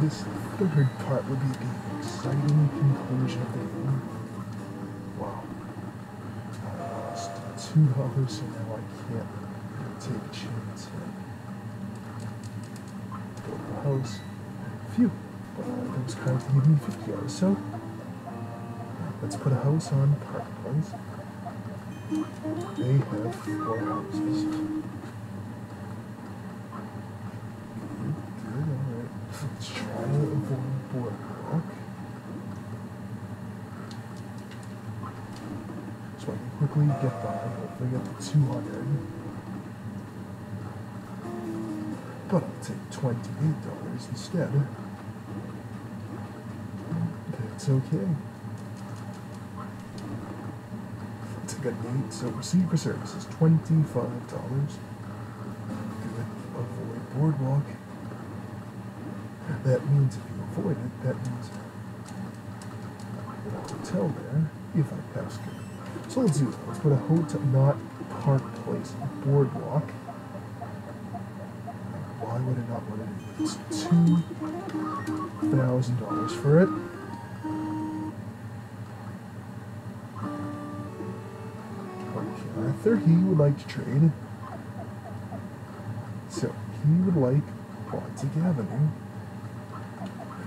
this third part would be the exciting conclusion of the game. Wow. I lost two dollars, so now I can't take a chance. Build a house. Phew. But uh, those cards give me 50 dollars, so let's put a house on Park Place. They have four houses. Good, alright. Let's try to avoid boardwalk. So I can quickly get by, hopefully get to 200. But I'll take $28 instead. That's okay. Take a date, so receipt for services, $25. Good. Avoid boardwalk. That means if you avoid it, that means hotel there if I pass go. So let's do that. Let's put a hotel, not Park Place, boardwalk. Why would I not want to do this? Two thousand dollars for it. Arthur, he would like to trade. So he would like Quantic Avenue.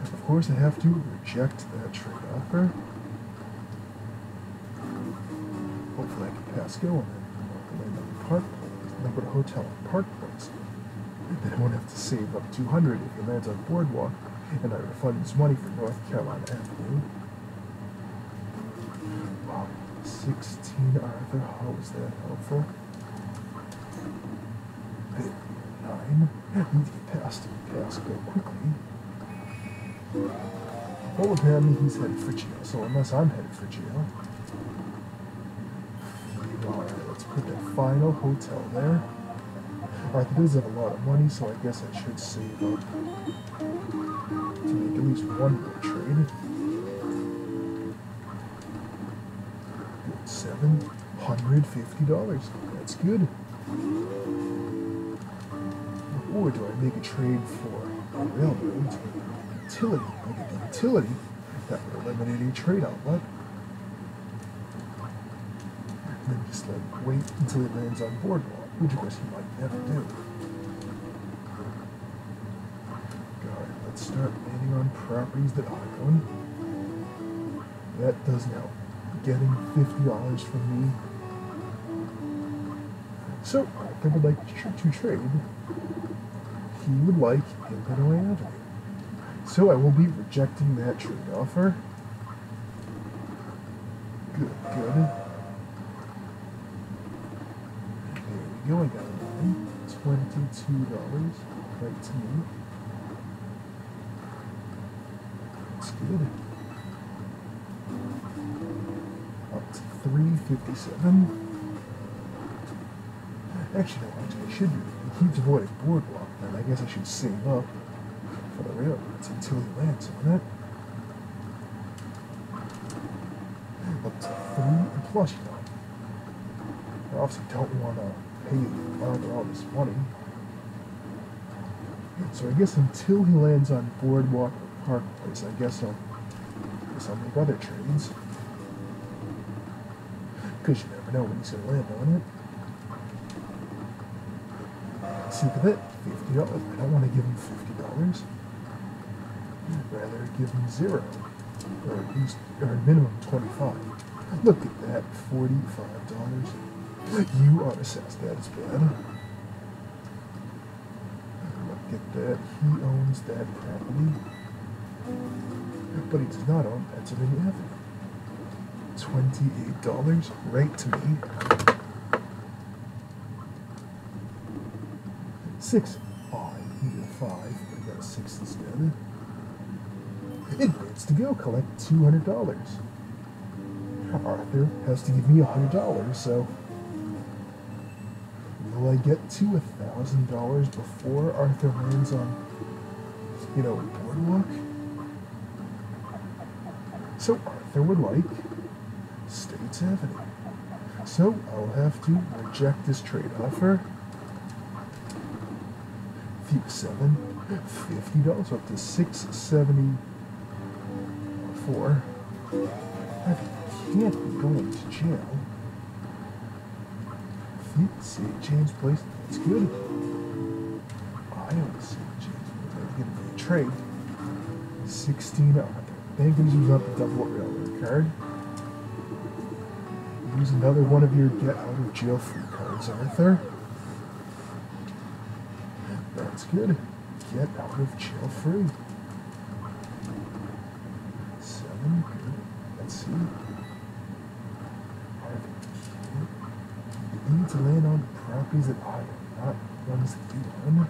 Of course, I have to reject that trade offer. I can pass go and then land on Park Place, a hotel Park Place. Then I won't have to save up 200 if he lands on Boardwalk, and I refund his money for North Carolina Avenue. Wow, 16 Arthur, how is that helpful? Nine. Need to get past pass go quickly. Well, apparently he's headed for jail, so unless I'm headed for jail. Alright, let's put that final hotel there. Arthur does have a lot of money, so I guess I should save up to make at least one more trade. Good, seven hundred fifty dollars. That's good. Or do I make a trade for a railroad utility? I get the utility. That would eliminate a trade outlet. Then just like wait until it lands on boardwalk, which of course he might never do. Alright, let's start landing on properties that I own. That does now. Getting fifty dollars from me. So Arthur would like to, to trade. He would like Illinois Avenue. So I will be rejecting that trade offer. Good, good. There we go, I got mine. Twenty-two dollars. Right to me. That's good. Up to three fifty-seven. Actually, no, actually, I should be. He keeps avoiding boardwalk, then I guess I should save up for the railroads until he lands on it. Up to three, plus, know, I obviously don't want to pay Arthur all this money. So I guess until he lands on Boardwalk Park Place, I guess I'll, guess I'll make other trades. Because you never know when he's going to land on it. See, for that fifty dollars, I don't want to give him fifty dollars. I'd rather, give him zero, or at least, or minimum twenty-five. Look at that, forty-five dollars. You are assessed. That is bad. At that. He owns that property, but he does not own Pennsylvania Avenue. Twenty-eight dollars, right to me. Six. Oh, I needed a five, but I got six instead. It bids to go collect two hundred dollars. Arthur has to give me a hundred dollars, so will I get to a thousand dollars before Arthur lands on, you know, boardwalk? So Arthur would like States Avenue. So I'll have to reject this trade offer. Few seven. Fifty dollars up to six seventy four. I can't be going to jail. St. James Place, It's good. Iowa St. James Place, I get a trade. 16 up. Bank and use up the double railroad card. Use another one of your get out of jail free cards, Arthur. That's good. Get out of jail free. Seven, good. Let's see. You need to land on properties that I not ones that you own.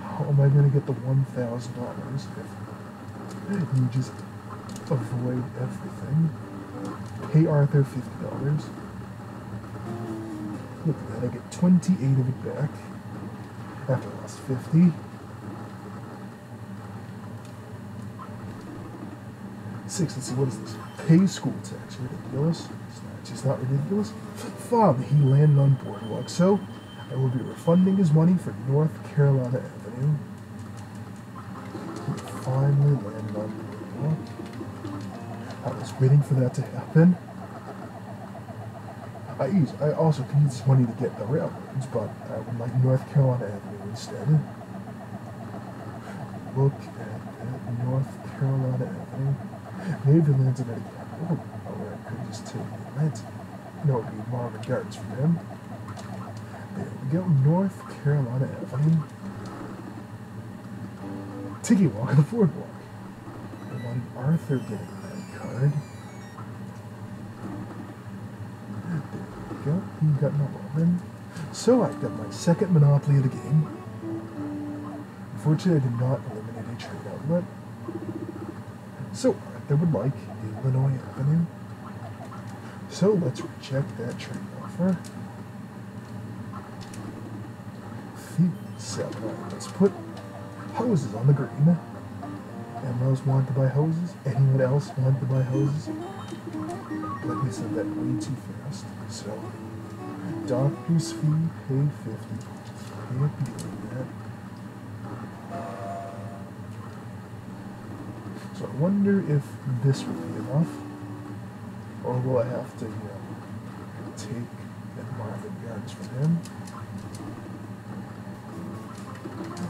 How the one thousand dollars if you just avoid everything? Pay Arthur fifty dollars. Look at that, I get twenty-eight of it back after I lost fifty. Six, let's see, what is this? Pay school tax, ridiculous. It's not ridiculous. Five, he landed on boardwalk, so I will be refunding his money for North Carolina Avenue. He finally landed on boardwalk. I was waiting for that to happen. I use, I also can use money to get the railroads, but I would like North Carolina Avenue instead. Look at that North Carolina Avenue. Maybe the lands in a oh, oh or I could just take Atlantic. No, it would be Marvin Gardens for him. There we go, North Carolina Avenue. Tiki walk the boardwalk. I want Arthur getting that card. There got an 11. So I've got my second Monopoly of the game. Unfortunately, I did not eliminate a trade outlet. So I would like Illinois Avenue. So let's reject that trade offer. Seven. Let's put hoses on the green. Else want to buy hoses? Anyone else want to buy hoses? Let me said that way too fast. So, doctor's fee, pay 50. Can't be that. So I wonder if this will be enough. Or will I have to, you know, take that Marvin Gardens from him?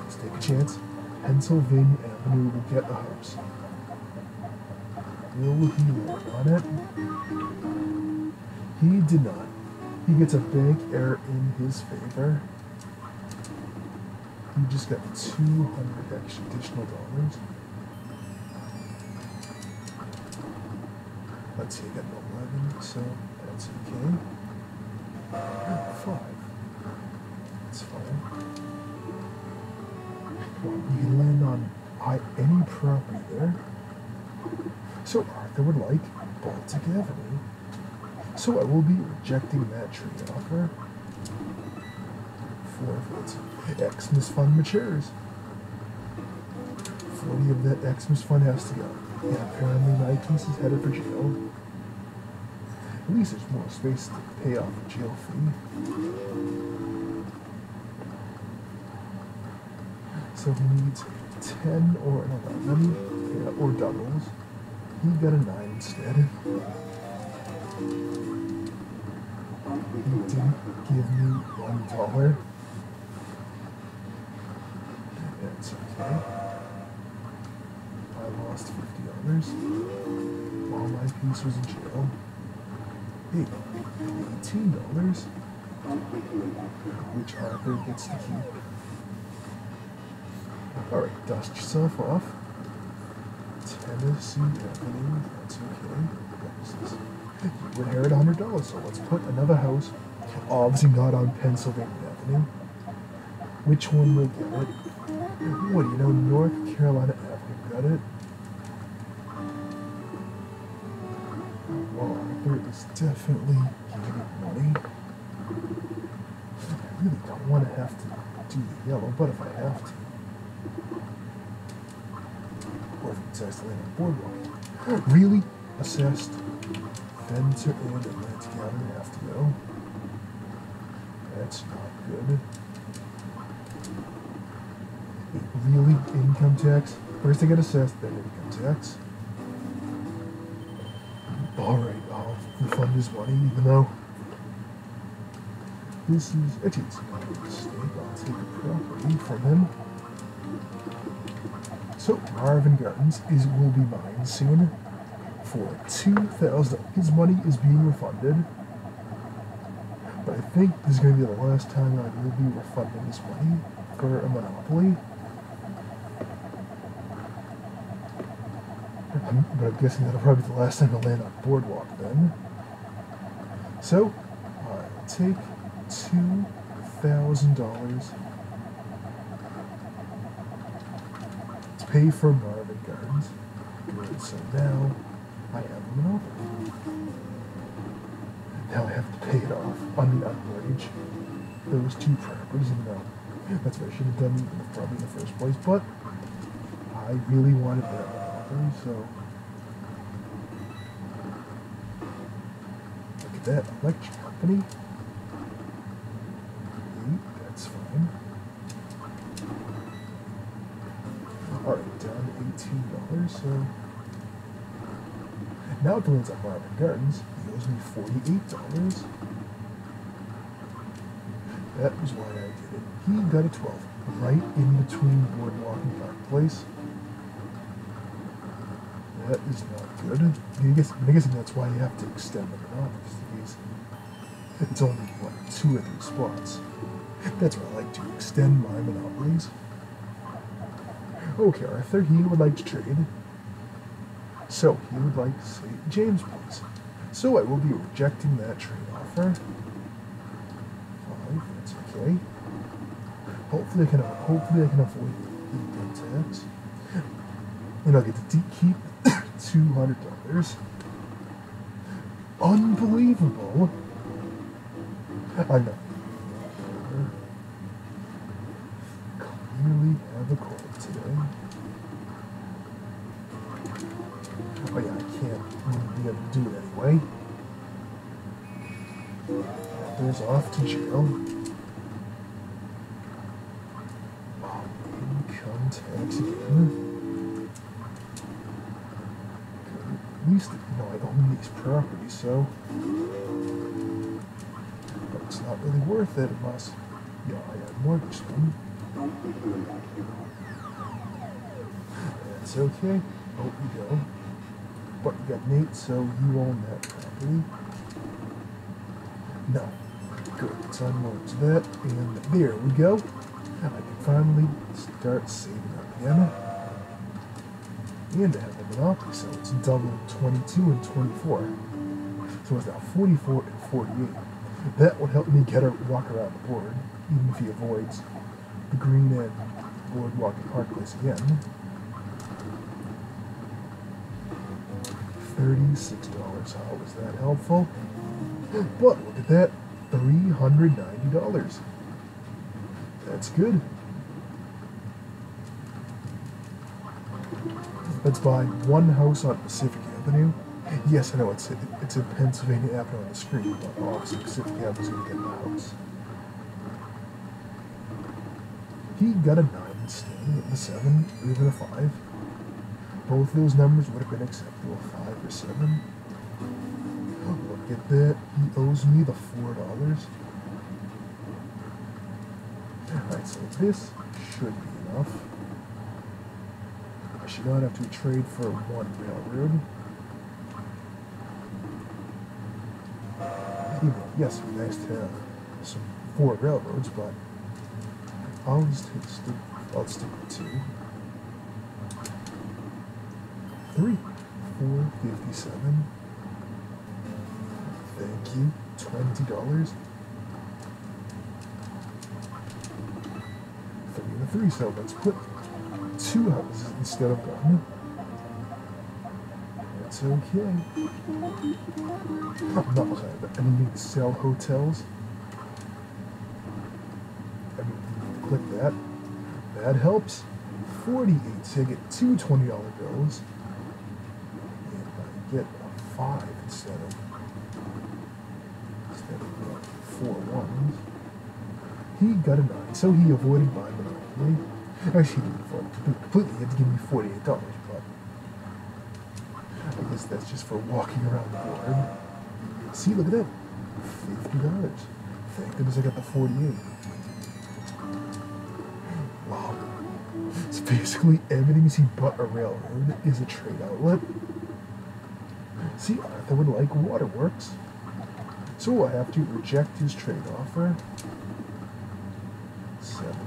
Let's take a chance. Pennsylvania Avenue will get a house. Will he land on it? He did not. He gets a bank error in his favor. He just got 200 extra additional dollars. Let's see, I got 11, so that's okay. Oh, five. That's fine. You can land on any property there. So Arthur would like Baltic Avenue. So I will be rejecting offer. Forfeit. Xmas fund matures. 40 of that Xmas fund has to go. And apparently my case is headed for jail. At least there's more space to pay off the jail fee. So he needs 10 or an 11, yeah, or doubles. He got a 9 instead. He didn't give me one dollar. That's okay. I lost fifty dollars while my piece was in jail. Hey, eighteen dollars, which Arthur gets to keep. All right, dust yourself off. Tennessee Avenue, that's okay. You inherit hundred dollars, so let's put another house. Obviously not on Pennsylvania Avenue. Which one will get it? What do you know? North Carolina Avenue got it. Well, Arthur is definitely giving money. I really don't want to have to do the yellow, but if I have to. Or if it decides to land then to Really? Assessed? Fencer and Atlantic Avenue have to go. That's not good. Really? Income tax? First I get assessed, then income tax. Alright, I'll refund his money, even though this is it's a mistake. I'll take a property from him. So Marvin Gardens is will be mine soon for two thousand. His money is being refunded, but I think this is going to be the last time I will be refunding his money for a monopoly. I'm, but I'm guessing that'll probably be the last time I'll land on Boardwalk then. So I'll take two thousand dollars to pay for Marvin Gardens. Good. So now I have a monopoly. Now I have to pay it off on the underage. Those two properties, even though that's what I should have done probably in the first place. But I really wanted that monopoly, so look at that electric company. That's fine. All right, down to eighteen dollars. So now it lands on Marvin Gardens. He owes me forty-eight dollars. That was why I did it. He got a twelve, right in between Boardwalk and Park Place. That is not good. I guess, I guess that's why you have to extend the to these. It's only what two or three spots. That's why I like to extend my monopolies. Okay, Arthur, he would like to trade. So he would like to St. James Place. So I will be rejecting that trade offer. Five, that's okay. Hopefully I can hopefully I can avoid the income tax. And I'll get to keep two hundred dollars. Unbelievable. I know. Clearly have a cold today. Oh yeah, I can't really be able to do it anyway. There's off to jail. Income tax. At least, you know, I own these properties, so. But it's not really worth it unless, you know, I had mortgage them. That's okay. Out we go. But you got Nate, so you own that property. No. Let's that. And there we go. Now I can finally start saving up again. And I have a monopoly, so it's double 22 and 24. So it's now 44 and 48. That would help me get a walk around the board, even if he avoids the green and boardwalk and park place again. Thirty-six dollars. How was that helpful? But look at that, three hundred ninety dollars. That's good. Let's buy one house on Pacific Avenue. Yes, I know it's it's in Pennsylvania Avenue on the screen, but obviously Pacific Avenue's gonna get the house. He got a nine instead of a seven, or even a five. Both of those numbers would have been acceptable, five or seven. At that. He owes me the four dollars. Alright, so this should be enough. I should not have to trade for one railroad. Yes, it'd be nice to have some four railroads, but I'll take stick, I'll stick with two. Three. Four fifty-seven. Thank you. Twenty dollars. Three and a three, so let's put two houses instead of one. That's okay. I'm not sorry, but I to sell hotels. I mean, click that. That helps. 48, so I get two $20 bills. And I get a five instead of, instead of uh, four ones. He got a nine, so he avoided my monopoly. Actually, he didn't default completely. He had to give me forty-eight dollars, but I guess that's just for walking around the board. See, look at that, fifty dollars. Thank goodness I got the forty-eight. Wow. It's basically everything you see but a railroad is a trade outlet. See, Arthur would like waterworks. So I have to reject his trade offer.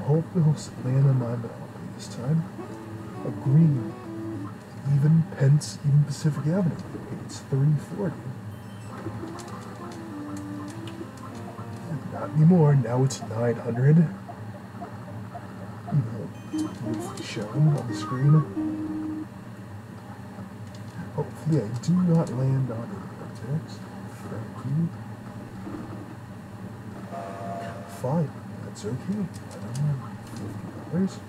Hopefully he'll land on my monopoly this time. Agreed. Even Pence, even Pacific Avenue. It's 340. Not anymore. Now it's 900. Even though it's shown on the screen. Hopefully I do not land on. Thank you. Fine, that's hmm. okay. I don't mind. Fifty dollars.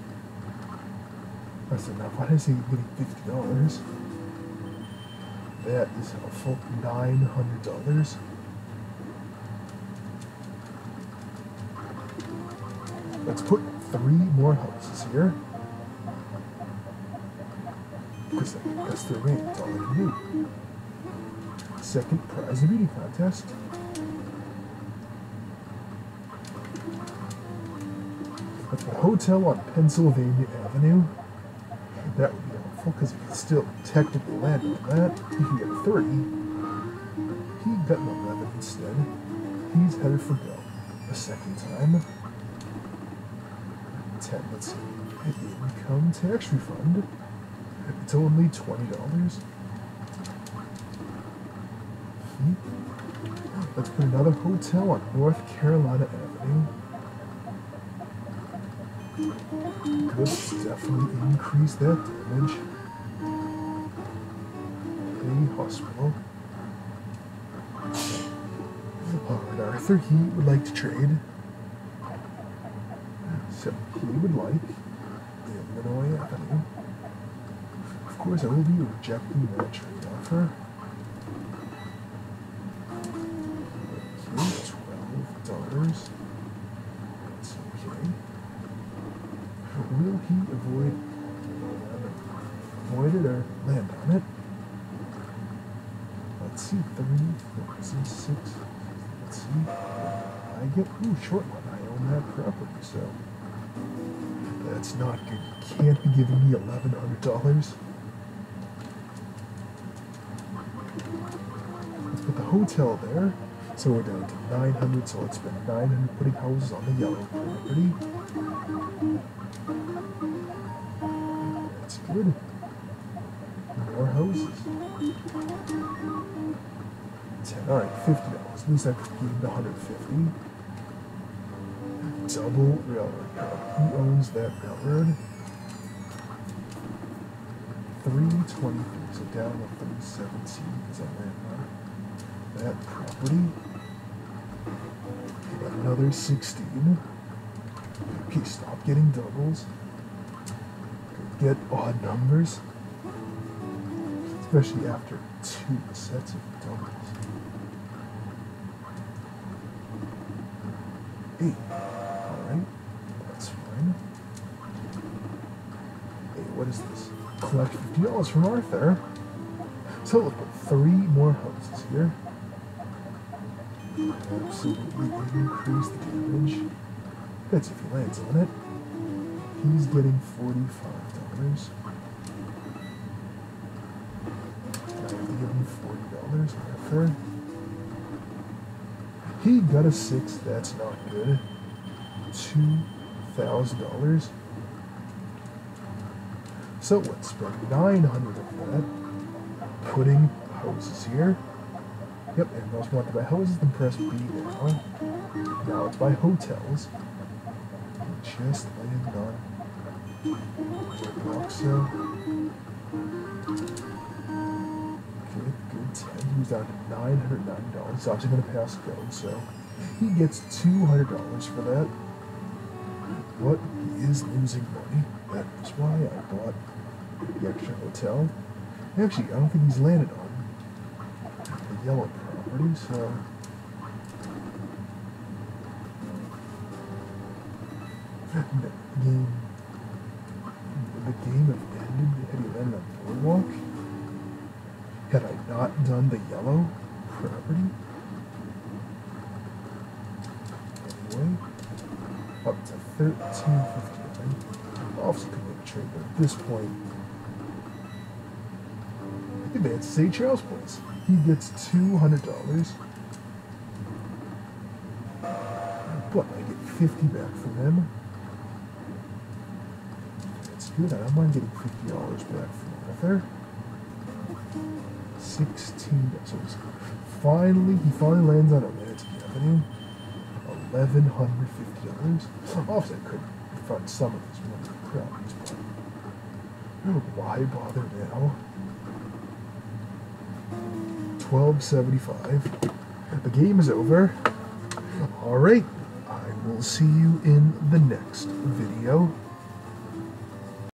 Said, now why did I say you're getting fifty dollars? That is a full nine hundred dollars. Let's put three more houses here. Because that's their rate, that's all I do. Second prize of beauty contest. That's the hotel on Pennsylvania Avenue. That would be helpful because he can still technically land on that. He can get 30. He got an 11 instead. He's headed for go a second time. 10, let's see. Income tax refund. It's only $20. Let's put another hotel on North Carolina Avenue. Could definitely increase that damage. The hospital. Alright, Arthur, he would like to trade. So he would like the Illinois Avenue. Of course, I will be rejecting that trade offer. Okay, twelve dollars. That's okay. Will he avoid avoid it or land on it? Let's see, three, four, six, six. Let's see. I get short one. I own that property, so that's not good. You can't be giving me eleven hundred dollars. Let's put the hotel there. So we're down to 900, so let's spend 900 putting houses on the yellow property. That's good. More houses. 10, alright, $50. At least I give 150 Double railroad Who owns that railroad? 323, so down to 317 is a landmark that property. Another 16. Okay, stop getting doubles. Get odd numbers. Especially after two sets of doubles. Eight. Alright. That's fine. Hey, what is this? Collect $50 from Arthur. So let's put three more hosts here absolutely increase the damage. That's if he lands on it. He's getting forty-five dollars. I have to give him forty dollars after. He got a six. That's not good. Two thousand dollars. So let's nine hundred of that, putting houses here. Yep, and most wanted by houses, then press B now. Now it's by hotels. Just land on Roxo. Good, good 10. He was down to $990. He's obviously going to pass go, so he gets $200 for that. He is losing money. That's why I bought the extra hotel. Actually, I don't think he's landed on the yellow property, so game, the game have ended had he landed on boardwalk? Had I not done the yellow But at this point, think that's St. Charles Place. He gets $200. But I get 50 back from him. That's good. I don't mind getting $50 back from Arthur. 16 so finally he finally lands on Atlantic Avenue. Eleven hundred fifty dollars. Obviously I could fund some of these money why bother now? Twelve seventy five. The game is over. Alright. I will see you in the next video.